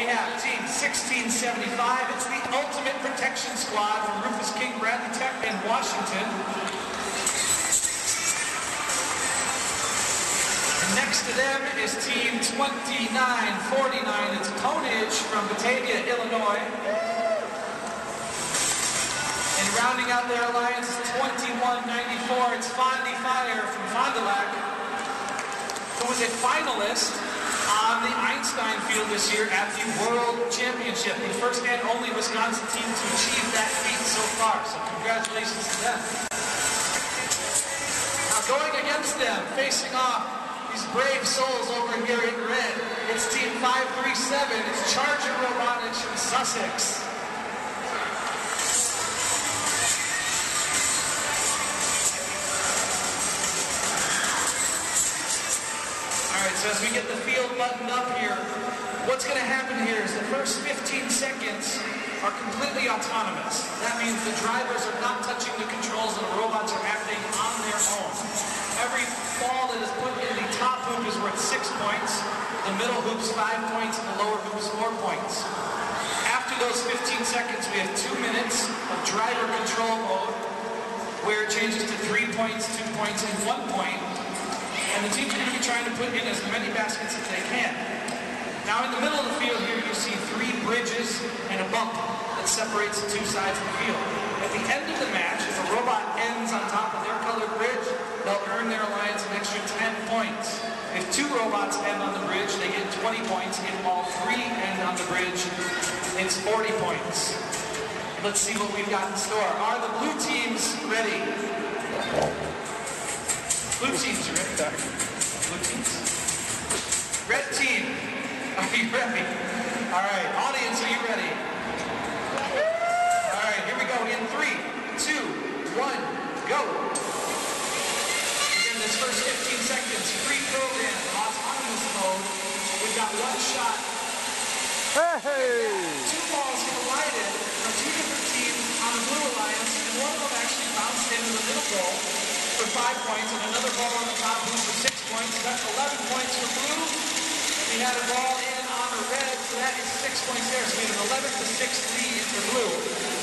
we have Team 1675. It's the Ultimate Protection Squad from Rufus King Bradley Tech in Washington. Next to them is Team 2949. It's Pwnage from Batavia, Illinois. And rounding out their alliance is 2194. It's Fondy Fire from Fond du Lac, who was a finalist field this year at the World Championship. The first and only Wisconsin team to achieve that feat so far. So congratulations to them. Now going against them, facing off these brave souls over here in red, it's Team 537. It's Charger Robotics from Sussex. So as we get the field buttoned up here, what's going to happen here is the first 15 seconds are completely autonomous. That means the drivers are not touching the controls and the robots are acting on their own. Every ball that is put in the top hoop is worth six points, the middle hoop's five points, and the lower hoop's four points. After those 15 seconds, we have two minutes of driver control mode, where it changes to three points, two points, and one point. And the team's going to be trying to put in as many baskets as they can. Now in the middle of the field here, you see three bridges and a bump that separates the two sides of the field. At the end of the match, if a robot ends on top of their colored bridge, they'll earn their alliance an extra 10 points. If two robots end on the bridge, they get 20 points. If all three end on the bridge, it's 40 points. Let's see what we've got in store. Are the blue teams ready? Blue teams, you ready? Blue teams. Red team, are you ready? All right, audience, are you ready? All right, here we go. In three, two, one, go. Again, this first 15 seconds, free program, autonomous mode. We've got one shot. Hey! Two balls collided from two different teams on the Blue Alliance, and one of them actually bounced into the middle goal for five points, and another ball on the top blue for six points. That's 11 points for blue. We had a ball in on the red, so that is six points there. So we have an 11 to 6 lead for blue.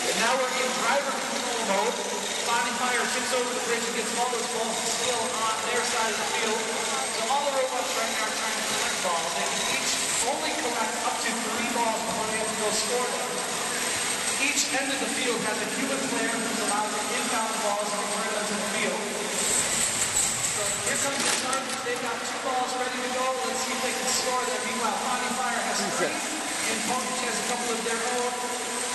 And now we're in driver control mode. Fondy Fire tips over the bridge and gets all those balls still on their side of the field. So all the robots right now are trying to collect balls. They can each only collect up to three balls before they have to go score them. Each end of the field has a human player who's allowed to inbound the balls and return them to the field. So here comes the Chargers. They've got two balls ready to go. Let's see if they can score them. Meanwhile, Fondy Fire has three, and Pwnage has a couple of their own.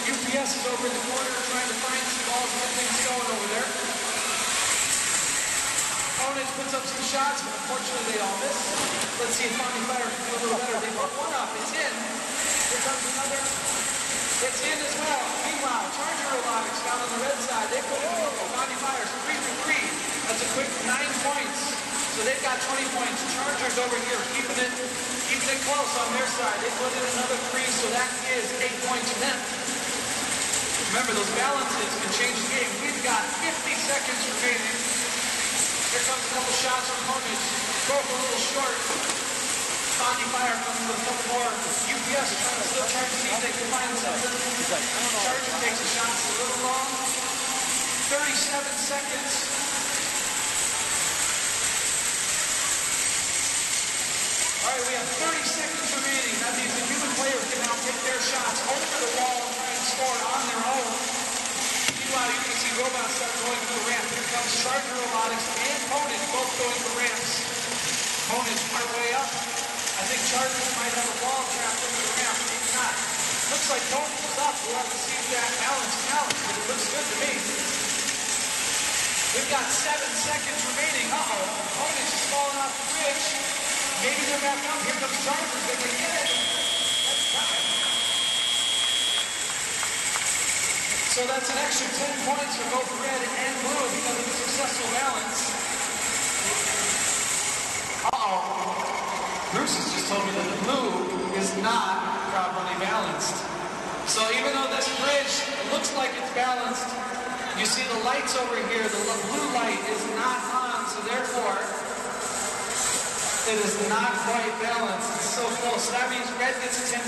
UPS is over in the corner trying to find some balls and things going over there. Pwnage puts up some shots, but unfortunately they all miss. Let's see if Fondy Fire can do a little better. They put one up. It's in. Here comes another. It's in as well. Meanwhile, Charger Robotics down on the red side, they put a couple. Fire's three for three. That's a quick nine points. So they've got 20 points. Chargers over here keeping it keeping it close on their side. They put in another three, so that is eight points to them. Remember, those balances can change the game. We've got 50 seconds remaining. Here comes a couple shots from Honus. Both a little short. Fondy Fire comes with a couple more. UPS trying to still to see if they can find something. Charger takes a shot. It's a little long. 37 seconds. All right, we have 30 seconds remaining. That means the human players can now take their shots over the wall and try and score on their own. Meanwhile, you can see robots start going for the ramp. Here comes Charger Robotics and Pwnage both going for ramps. Pwnage part way up. I think Chargers might have a ball trapped over the ramp. Maybe not. Looks like Pwnage is up. We'll have to see if that balance counts, but it looks good to me. We've got seven seconds remaining. Uh-oh. Pwnage is falling off the bridge. Maybe they're back up. Here comes Chargers. Going to get it. That's time. So that's an extra 10 points for both red and blue because of the successful balance. Uh-oh. Bruce has just told me that the blue is not properly balanced. So even though this bridge looks like it's balanced, you see the lights over here, the blue light is not on, so therefore it is not quite balanced. It's so close. That means red gets 10